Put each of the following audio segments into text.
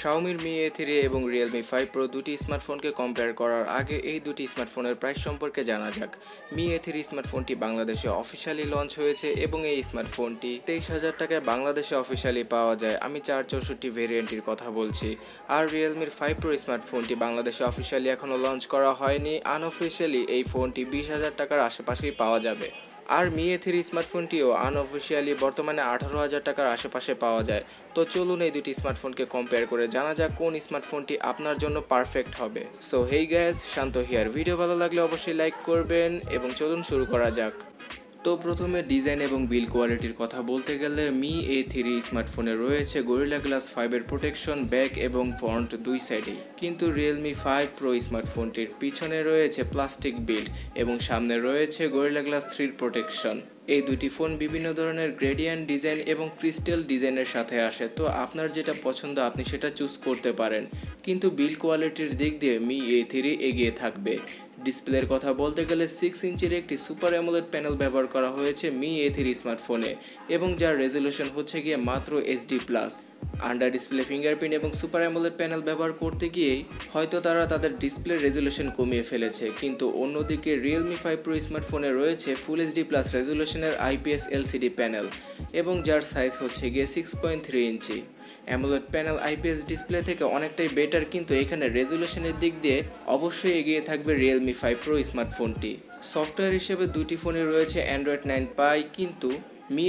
শাওমির Mi A three এবং Realme five pro দুটি স্মার্টফোনকে কম্পেয়ার করার আগে এই দুটি স্মার্টফোনের প্রাইস সম্পর্কে জানা যাক। মি এ থ্রি স্মার্টফোনটি বাংলাদেশে অফিসিয়ালি লঞ্চ হয়েছে এবং এই স্মার্টফোনটি তেইশ হাজার টাকায় বাংলাদেশে অফিসিয়ালি পাওয়া যায়। আমি চার চৌষট্টি ভেরিয়েন্টটির কথা বলছি। আর রিয়েলমির ফাইভ প্রো স্মার্টফোনটি বাংলাদেশে অফিসিয়ালি এখনও লঞ্চ করা হয়নি। আনঅফিসিয়ালি এই ফোনটি বিশ হাজার টাকার আশেপাশেই পাওয়া যাবে। আর মি এ থ্রি স্মার্টফোনটিও আনঅফিসিয়ালি বর্তমানে আঠারো হাজার টাকার আশেপাশে পাওয়া যায়। তো চলুন এই দুটি স্মার্টফোনকে কম্পেয়ার করে জানা যাক কোন স্মার্টফোনটি আপনার জন্য পারফেক্ট হবে। So hey guys Shanto here video ভালো লাগলে অবশ্যই লাইক করবেন এবং চলুন শুরু করা যাক। তো প্রথমে ডিজাইন এবং বিল কোয়ালিটির কথা বলতে গেলে মি এ থ্রি স্মার্টফোনে রয়েছে গরিলা গ্লাস ফাইভের প্রোটেকশন ব্যাক এবং ফ্রন্ট দুই সাইডেই কিন্তু রিয়েলমি ফাইভ প্রো স্মার্টফোনটির পিছনে রয়েছে প্লাস্টিক বিল্ড এবং সামনে রয়েছে গরিলা গ্লাস থ্রির প্রোটেকশন। এই দুটি ফোন বিভিন্ন ধরনের গ্রেডিয়ান্ট ডিজাইন এবং ক্রিস্টাল ডিজাইনের সাথে আসে, তো আপনার যেটা পছন্দ আপনি সেটা চুজ করতে পারেন। কিন্তু বিল কোয়ালিটির দিক দিয়ে মি এ থ্রি এগিয়ে থাকবে। ডিসপ্লের কথা বলতে গেলে সিক্স ইঞ্চির একটি সুপার অ্যামোলেড প্যানেল ব্যবহার করা হয়েছে মি এ থ্রি স্মার্টফোনে এবং যার রেজলিউশন হচ্ছে গিয়ে মাত্র HD plus under display fingerprint এবং সুপার অ্যামোলেড প্যানেল ব্যবহার করতে গিয়েই হয়তো তারা তাদের ডিসপ্লে রেজলিউশন কমিয়ে ফেলেছে। কিন্তু অন্যদিকে রিয়েলমি ফাইভ প্রো স্মার্টফোনে রয়েছে ফুল এইচডি প্লাস রেজলিউশনের আইপিএস এলসিডি প্যানেল এবং যার সাইজ হচ্ছে গিয়ে six point three inch. AMOLED panel IPS display থেকে অনেকটাই বেটার কিন্তু এখানে রেজুলেশনের দিক দিয়ে অবশ্যই এগিয়ে থাকবে রিয়েলমি ফাইভ প্রো স্মার্টফোনটি সফটওয়্যার হিসেবে দুটি ফোনে রয়েছে অ্যান্ড্রয়েড নাইন পাই কিন্তু মি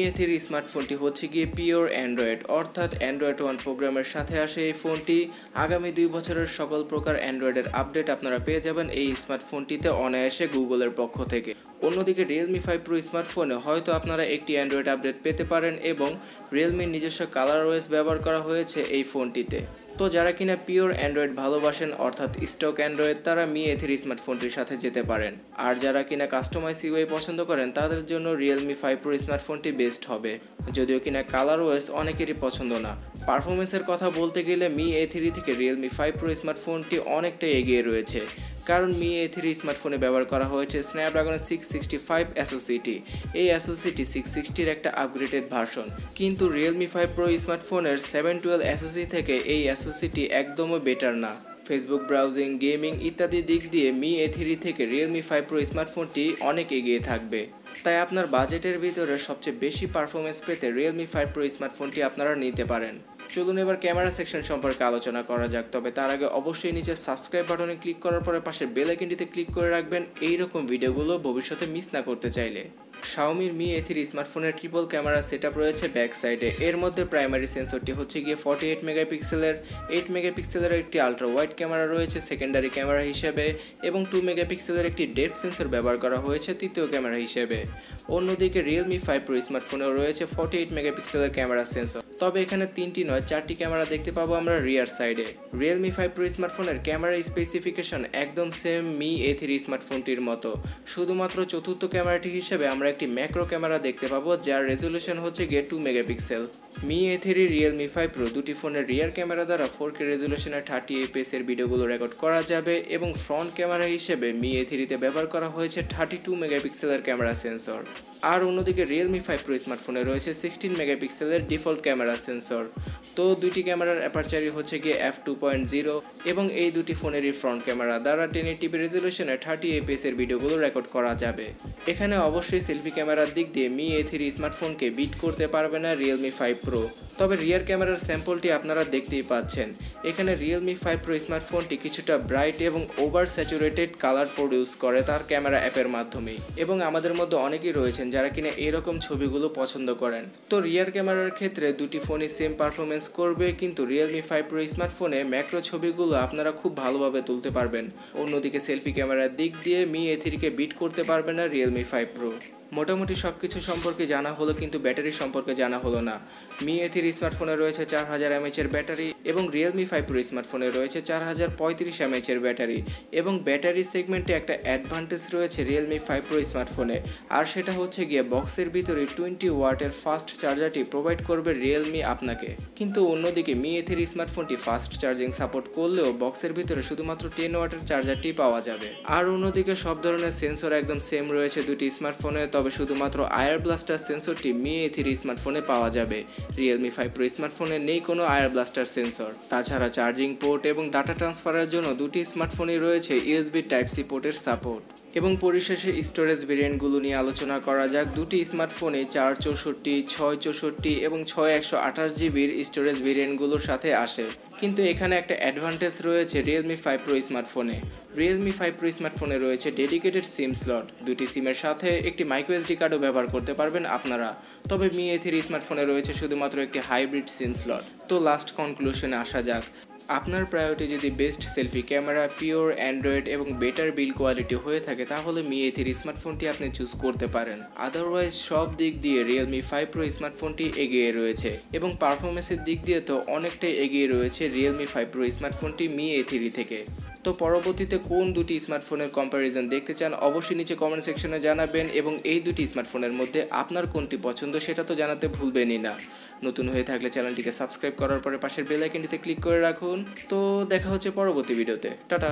স্মার্টফোনটি হচ্ছে গিয়ে পিওর অ্যান্ড্রয়েড, অর্থাৎ অ্যান্ড্রয়েড ওয়ান প্রোগ্রামের সাথে আসে এই ফোনটি। আগামী দুই বছরের সকল প্রকার অ্যান্ড্রয়েডের আপডেট আপনারা পেয়ে যাবেন এই স্মার্টফোনটিতে অনায়াসে গুগলের পক্ষ থেকে। অন্যদিকে রিয়েলমি ফাইভ প্রো স্মার্টফোনে হয়তো আপনারা একটি অ্যান্ড্রয়েড আপডেট পেতে পারেন এবং রিয়েলমির নিজস্ব কালার ওয়েস ব্যবহার করা হয়েছে এই ফোনটিতে। তো যারা কিনা পিওর অ্যান্ড্রয়েড ভালোবাসেন, অর্থাৎ স্টক অ্যান্ড্রয়েড, তারা মি এ থ্রি স্মার্টফোনটির সাথে যেতে পারেন। আর যারা কিনা কাস্টমাইজ ইউআই পছন্দ করেন, তাদের জন্য রিয়েলমি ফাইভ প্রো স্মার্টফোনটি বেস্ট হবে। যদিও কিনা কালার ওয়েস অনেকেরই পছন্দ না। পারফরমেন্সের কথা বলতে গেলে মি এ থ্রি থেকে রিয়েলমি ফাইভ প্রো স্মার্টফোনটি অনেকটাই এগিয়ে রয়েছে। কারণ মি এ থ্রি স্মার্টফোনে ব্যবহার করা হয়েছে স্ন্যাপড্রাগন সিক্স সিক্সটি ফাইভ অ্যাসোসিটি এই অ্যাসোসিটি সিক্স সিক্সটির একটা আপগ্রেডেড ভার্সন কিন্তু রিয়েলমি ফাইভ প্রো স্মার্টফোনের সেভেন টুয়েলভ অ্যাসোসি থেকে এই অ্যাসোসিটি একদমই বেটার না। ফেসবুক ব্রাউজিং গেমিং ইত্যাদি দিক দিয়ে মি এ থ্রি থেকে রিয়েলমি ফাইভ প্রো স্মার্টফোনটি অনেক এগিয়ে থাকবে। তাই আপনার বাজেটের ভিতরে সবচেয়ে বেশি পারফরমেন্স পেতে রিয়েলমি ফাইভ প্রো স্মার্টফোনটি আপনারা নিতে পারেন। চলুন এবার ক্যামেরা সেকশন সম্পর্কে আলোচনা করা যাক, তবে তার আগে অবশ্যই নিচে সাবস্ক্রাইব বাটনে ক্লিক করার পরে পাশে বেল আইকনটিতে ক্লিক করে রাখবেন। এইরকম ভিডিওগুলো ভবিষ্যতে মিস না করতে চাইলে। শাওমির মি এ থ্রি স্মার্টফোনের ট্রিপল ক্যামেরা সেট রয়েছে ব্যাক সাইডে এর মধ্যে প্রাইমারি সেন্সরটি হচ্ছে গিয়ে ফর্টি এইট মেগাপিক্সেলের এইট মেগাপিক্সেলের একটি আলট্রা ওয়াইড ক্যামেরা রয়েছে সেকেন্ডারি ক্যামেরা হিসেবে, এবং টু মেগাপিক্সেলের একটি ডেপ সেন্সর ব্যবহার করা হয়েছে তৃতীয় ক্যামেরা হিসেবে। অন্যদিকে রিয়েলমি ফাইভ প্রো স্মার্টফোনেও রয়েছে ফর্টি এইট মেগাপিক্সেলের ক্যামেরা সেন্সর তবে এখানে তিনটি নয়, চারটি ক্যামেরা দেখতে পাবো আমরা রিয়ার সাইডে রিয়েলমি ফাইভ প্রো স্মার্টফোনের ক্যামেরা স্পেসিফিকেশন একদম সেম মি এ থ্রি স্মার্টফোনটির মতো। শুধুমাত্র চতুর্থ ক্যামেরাটি হিসেবে আমরা একটি ম্যাক্রো ক্যামেরা দেখতে পাবো, যার রেজলিউশন হচ্ছে গিয়ে two megapixel Mi A three Realme five Pro দুটি ফোনের রিয়ার ক্যামেরা দ্বারা ফোর কে রেজলিউশনের থার্টি এপিএস এর ভিডিওগুলো রেকর্ড করা যাবে এবং ফ্রন্ট ক্যামেরা হিসেবে মি এ থ্রিতে ব্যবহার করা হয়েছে থার্টি টু মেগাপিক্সেলের ক্যামেরা সেন্সর আর অন্যদিকে রিয়েলমি ফাইভ প্রো স্মার্টফোনে রয়েছে সিক্সটিন মেগাপিক্সেলের ডিফল্ট ক্যামেরা সেন্সর। তো দুইটি ক্যামেরার অ্যাপারচারই হচ্ছে গিয়ে এফ টু পয়েন্ট জিরো এবং এই দুটি ফোনেরই ফ্রন্ট ক্যামেরা দ্বারা টেন টিভি রেজলিউশনে থার্টি এপিএস এর ভিডিওগুলো রেকর্ড করা যাবে। এখানে অবশ্যই সেলফি ক্যামেরার দিক দিয়ে মি এ থ্রি স্মার্টফোনকে বিট করতে পারবে না রিয়েলমি ফাইভ প্রো তবে রিয়ার ক্যামেরার স্যাম্পলটি আপনারা দেখতেই পাচ্ছেন। এখানে রিয়েলমি ফাইভ প্রো স্মার্টফোনটি কিছুটা ব্রাইট এবং ওভার স্যাচুরেটেড কালার প্রডিউস করে তার ক্যামেরা অ্যাপের মাধ্যমেই এবং আমাদের মধ্যে অনেকেই রয়েছেন যারা কিনা এরকম ছবিগুলো পছন্দ করেন। তো রিয়ার ক্যামেরার ক্ষেত্রে দুটি ফোনই সেম পারফরমেন্স করবে, কিন্তু রিয়েলমি ফাইভ প্রো স্মার্টফোনে ম্যাক্রো ছবিগুলো আপনারা খুব ভালোভাবে তুলতে পারবেন। অন্যদিকে সেলফি ক্যামেরার দিক দিয়ে মি এ থ্রিকে বিট করতে পারবে না রিয়েলমি ফাইভ প্রো মোটামুটি সব কিছু সম্পর্কে জানা হলো, কিন্তু ব্যাটারি সম্পর্কে জানা হলো না। মি এ থ্রি স্মার্টফোনে রয়েছে চার হাজার এমএচের ব্যাটারি এবং রিয়েলমি ফাইভ প্রো স্মার্টফোনে রয়েছে চার হাজার পঁয়ত্রিশ এমএচের ব্যাটারি এবং ব্যাটারি সেগমেন্টে একটা অ্যাডভান্টেজ রয়েছে রিয়েলমি ফাইভ প্রো স্মার্টফোনে আর সেটা হচ্ছে গিয়ে বক্সের ভিতরে টোয়েন্টি ওয়াটের ফাস্ট চার্জারটি প্রোভাইড করবে রিয়েলমি আপনাকে। কিন্তু অন্যদিকে মি এ থ্রি স্মার্টফোনটি ফাস্ট চার্জিং সাপোর্ট করলেও বক্সের ভিতরে শুধুমাত্র টেন ওয়াটের চার্জারটি পাওয়া যাবে। আর অন্যদিকে সব ধরনের সেন্সর একদম সেম রয়েছে দুটি স্মার্টফোনে তবে শুধুমাত্র আয়ার ব্লাস্টার সেন্সরটি মি এ থ্রি স্মার্টফোনে পাওয়া যাবে। রিয়েলমি ফাইভ প্রো স্মার্টফোনে নেই কোনো আয়ার ব্লাস্টার সেন্সর। তাছাড়া চার্জিং পোর্ট এবং ডাটা ট্রান্সফারের জন্য দুটি স্মার্টফোনই রয়েছে ইউএসবি টাইপ সি পোর্টের সাপোর্ট এবং পরিশেষে স্টোরেজ ভেরিয়েন্টগুলো নিয়ে আলোচনা করা যাক। দুটি স্মার্টফোনে চার চৌষট্টি, ছয় চৌষট্টি এবং ছয় একশো আঠাশ জিবির স্টোরেজ ভেরিয়েন্টগুলোর সাথে আসে। কিন্তু এখানে একটা অ্যাডভান্টেজ রয়েছে রিয়েলমি ফাইভ প্রো স্মার্টফোনে রিয়েলমি ফাইভ প্রো স্মার্টফোনে রয়েছে ডেডিকেটেড সিম স্লট দুটি সিমের সাথে একটি মাইক্রো এসডি কার্ডও ব্যবহার করতে পারবেন আপনারা। তবে মি এ থ্রি স্মার্টফোনে রয়েছে শুধুমাত্র একটি হাইব্রিড সিম স্লট তো লাস্ট কনক্লুশনে আসা যাক। আপনার প্রায়োরিটি যদি best selfie camera pure Android এবং বেটার বিল কোয়ালিটি হয়ে থাকে, তাহলে মি এ থ্রি স্মার্টফোনটি আপনি চুজ করতে পারেন। আদারওয়াইজ সব দিক দিয়ে রিয়েলমি ফাইভ প্রো স্মার্টফোনটি এগিয়ে রয়েছে এবং পারফরমেন্সের দিক দিয়ে তো অনেকটাই এগিয়ে রয়েছে রিয়েলমি ফাইভ প্রো স্মার্টফোনটি মি এ থ্রি থেকে। তো পরবর্তীতে কোন দুটি স্মার্টফোনের কম্প্যারিজন দেখতে চান অবশ্যই নিচে কমেন্ট সেকশনে জানাবেন এবং এই দুটি স্মার্টফোনের মধ্যে আপনার কোনটি পছন্দ সেটা তো জানাতে ভুলবেনই না। নতুন হয়ে থাকলে চ্যানেলটিকে সাবস্ক্রাইব করার পরে পাশের বেল আইকনটিতে ক্লিক করে রাখুন। তো দেখা হচ্ছে পরবর্তী ভিডিওতে টাটা।